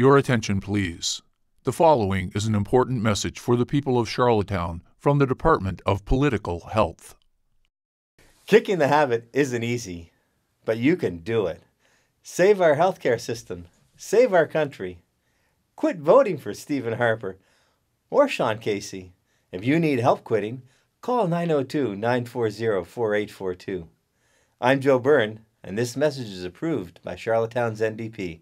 Your attention, please. The following is an important message for the people of Charlottetown from the Department of Political Health. Kicking the habit isn't easy, but you can do it. Save our healthcare system. Save our country. Quit voting for Stephen Harper or Sean Casey. If you need help quitting, call 902 940 4842. I'm Joe Byrne, and this message is approved by Charlottetown's NDP.